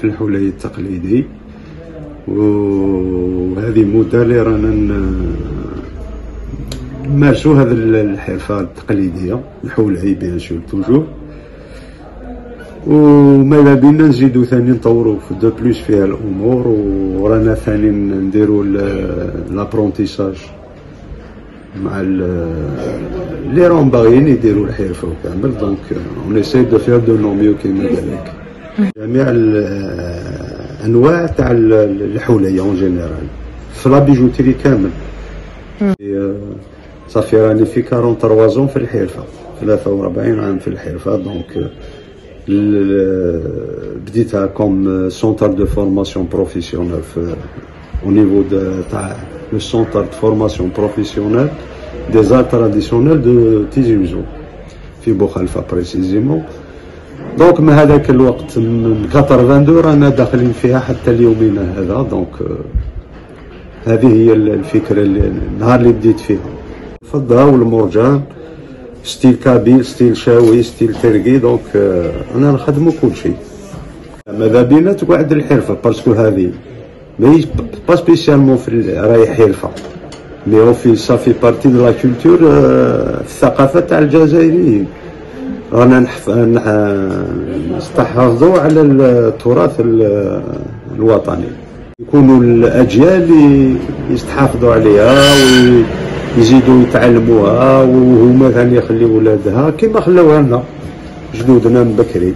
في الحولي التقليدي. وهذه مدة اللي رانا نمارسو هذه الحرفة التقليدية الحولي bien sûr toujours. وما بينا نزيدو ثاني نطورو de plus فيها الأمور ورانا ثاني نديرو l'apprentissage مع لي راهم باغيين يديروا الحرفة كامل. donc on essaie de faire de notre mieux كيما قال لك جميع الأنواع تاع الحولية en général في la bijouterie كامل. صافي راني في 43 زون في الحرفة. 43 عام في الحرفة. donc بديتها comme centre de formation professionnelle في au niveau de le centre de formation professionnelle des arts traditionnels de Tizi Ouzou. في بوخلفة précisément donc من هذاك الوقت من 82 رانا داخلين فيها حتى ليومنا هذا donc هذه هي الفكرة اللي النهار اللي بديت فيها الفضة والمرجان style kabyle style شاوي style ترقي donc أنا نخدمو كل شيء ماذا بينا تقعد الحرفة parce que هذه mais pas spécialement في راهي حرفه mais هو في ça fait partie de la culture الثقافه تاع الجزائريين رانا نستحافظوا على التراث الوطني. يكونوا الأجيال يستحافظوا عليها ويزيدوا يتعلموها وهما ثاني يخليوا ولادها كما خلاوها لنا. جدودنا من بكري.